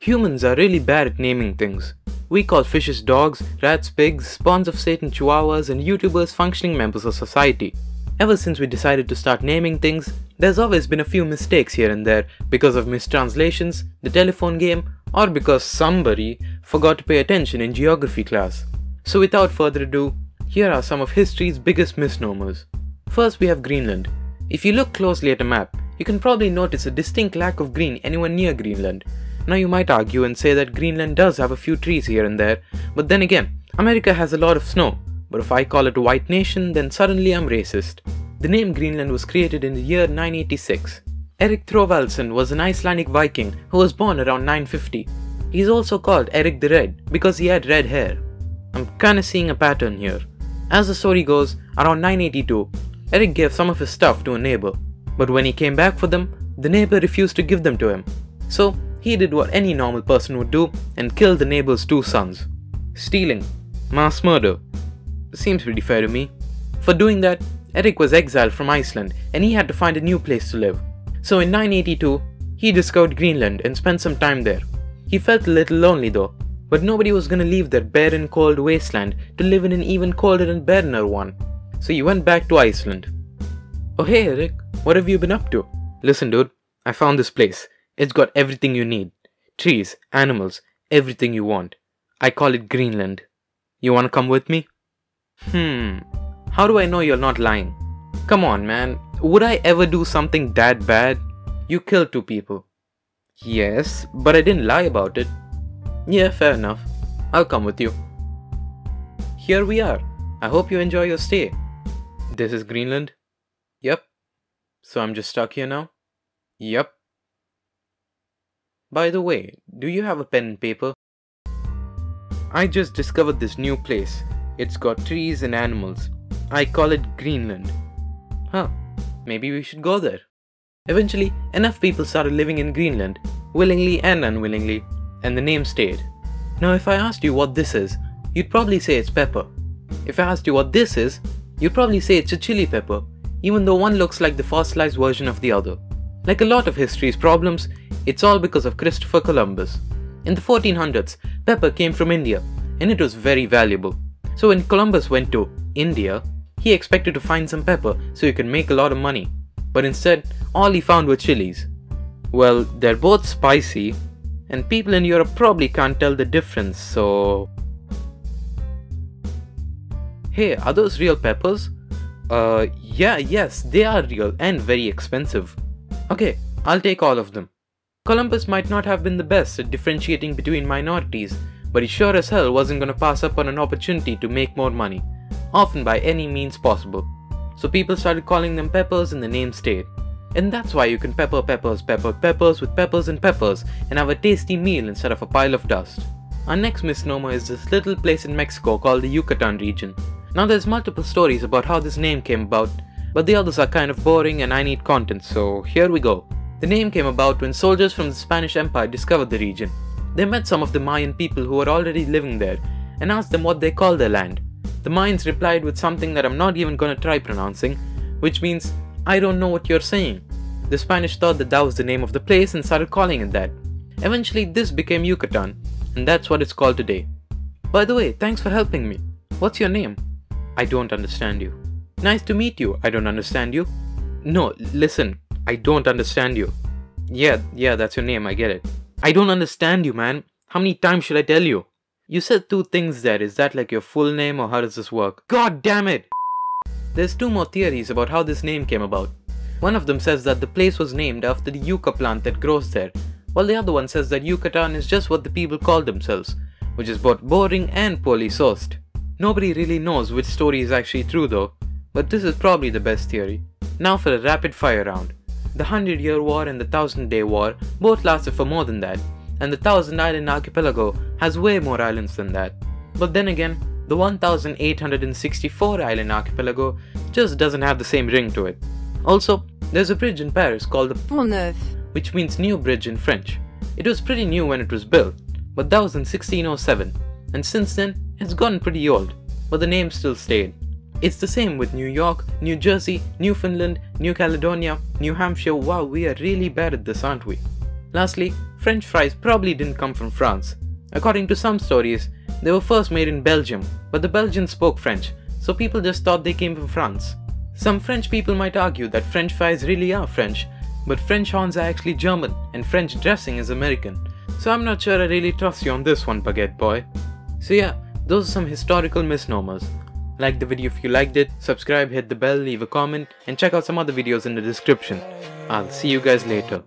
Humans are really bad at naming things. We call fishes dogs, rats pigs, spawns of Satan chihuahuas, and YouTubers functioning members of society. Ever since we decided to start naming things, there's always been a few mistakes here and there because of mistranslations, the telephone game, or because somebody forgot to pay attention in geography class. So without further ado, here are some of history's biggest misnomers. First we have Greenland. If you look closely at a map, you can probably notice a distinct lack of green anywhere near Greenland. Now you might argue and say that Greenland does have a few trees here and there, but then again, America has a lot of snow. But if I call it a white nation, then suddenly I'm racist. The name Greenland was created in the year 986. Erik Thorvaldsen was an Icelandic Viking who was born around 950. He's also called Erik the Red because he had red hair. I'm kinda seeing a pattern here. As the story goes, around 982, Erik gave some of his stuff to a neighbor, but when he came back for them, the neighbor refused to give them to him. So he did what any normal person would do and killed the neighbor's two sons. Stealing. Mass murder. Seems pretty fair to me. For doing that, Eric was exiled from Iceland and he had to find a new place to live. So in 982, he discovered Greenland and spent some time there. He felt a little lonely though, but nobody was gonna leave their barren cold wasteland to live in an even colder and barrener one. So he went back to Iceland. Oh hey Eric, what have you been up to? Listen dude, I found this place. It's got everything you need. Trees, animals, everything you want. I call it Greenland. You wanna come with me? Hmm, how do I know you're not lying? Come on man, would I ever do something that bad? You killed two people. Yes, but I didn't lie about it. Yeah, fair enough. I'll come with you. Here we are. I hope you enjoy your stay. This is Greenland? Yep. So I'm just stuck here now? Yep. By the way, do you have a pen and paper? I just discovered this new place. It's got trees and animals. I call it Greenland. Huh, maybe we should go there. Eventually, enough people started living in Greenland, willingly and unwillingly, and the name stayed. Now, if I asked you what this is, you'd probably say it's pepper. If I asked you what this is, you'd probably say it's a chili pepper, even though one looks like the fossilized version of the other. Like a lot of history's problems, it's all because of Christopher Columbus. In the 1400s, pepper came from India, and it was very valuable. So when Columbus went to India, he expected to find some pepper so he could make a lot of money. But instead, all he found were chilies. Well, they're both spicy, and people in Europe probably can't tell the difference, so... Hey, are those real peppers? Uh, yeah, yes, they are real and very expensive. Okay, I'll take all of them. Columbus might not have been the best at differentiating between minorities, but he sure as hell wasn't gonna pass up on an opportunity to make more money, often by any means possible. So people started calling them peppers and the name stayed. And that's why you can pepper peppers, pepper peppers with peppers and peppers and have a tasty meal instead of a pile of dust. Our next misnomer is this little place in Mexico called the Yucatan region. Now there's multiple stories about how this name came about, but the others are kind of boring and I need content, so here we go. The name came about when soldiers from the Spanish Empire discovered the region. They met some of the Mayan people who were already living there and asked them what they called their land. The Mayans replied with something that I'm not even gonna try pronouncing, which means, I don't know what you're saying. The Spanish thought that that was the name of the place and started calling it that. Eventually, this became Yucatan, and that's what it's called today. By the way, thanks for helping me. What's your name? I don't understand you. Nice to meet you. I don't understand you. No, listen, I don't understand you. Yeah, yeah, that's your name, I get it. I don't understand you, man. How many times should I tell you? You said two things there. Is that like your full name or how does this work? God damn it! There's two more theories about how this name came about. One of them says that the place was named after the yucca plant that grows there, while the other one says that Yucatan is just what the people call themselves, which is both boring and poorly sourced. Nobody really knows which story is actually true though, but this is probably the best theory. Now for a rapid fire round. The Hundred Year War and the Thousand Day War both lasted for more than that, and the Thousand Island Archipelago has way more islands than that. But then again, the 1864 island archipelago just doesn't have the same ring to it. Also, there's a bridge in Paris called the oh, Pont Neuf, which means new bridge in French. It was pretty new when it was built, but that was in 1607, and since then, it's gotten pretty old, but the name still stayed. It's the same with New York, New Jersey, Newfoundland, New Caledonia, New Hampshire. Wow, we are really bad at this, aren't we? Lastly, French fries probably didn't come from France. According to some stories, they were first made in Belgium, but the Belgians spoke French, so people just thought they came from France. Some French people might argue that French fries really are French, but French horns are actually German and French dressing is American. So I'm not sure I really trust you on this one, Baguette Boy. So yeah, those are some historical misnomers. Like the video if you liked it, subscribe, hit the bell, leave a comment, and check out some other videos in the description. I'll see you guys later.